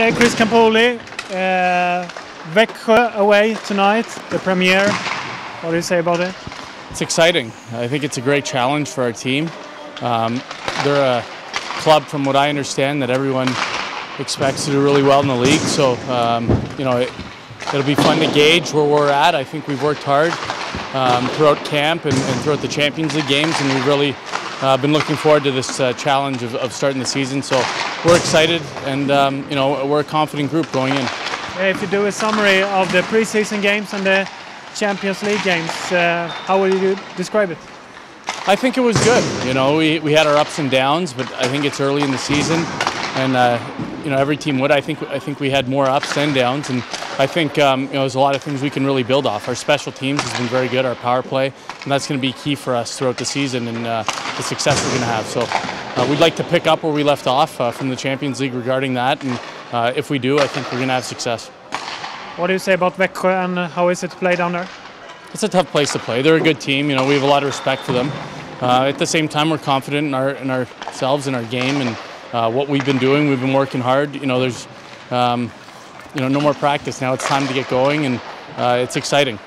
Okay, Chris Campoli, uh, Växjö away tonight, the premiere. What do you say about it? It's exciting. I think it's a great challenge for our team. Um, they're a club, from what I understand, that everyone expects to do really well in the league. So, um, you know, it, will be fun to gauge where we're at. I think we've worked hard um, throughout camp and, and, throughout the Champions League games, and we've really uh, been looking forward to this uh, challenge of, of, starting the season. So we're excited, and um, you know, we're a confident group going in. If you do a summary of the preseason games and the Champions League games, uh, how would you describe it? I think it was good. You know, we, we had our ups and downs, but I think it's early in the season, and uh, you know every team would. I think I think we had more ups and downs, and I think um, you know there's a lot of things we can really build off. Our special teams has been very good, our power play, and that's going to be key for us throughout the season and uh, the success we're going to have. So uh, we'd like to pick up where we left off uh, from the Champions League regarding that, and uh, if we do, I think we're going to have success. What do you say about Växjö and how is it to play down there? It's a tough place to play. They're a good team. You know, we have a lot of respect for them. Uh, at the same time, we're confident in our in ourselves and our game and uh, what we've been doing. We've been working hard. You know, there's um, you know no more practice now. It's time to get going, and uh, it's exciting.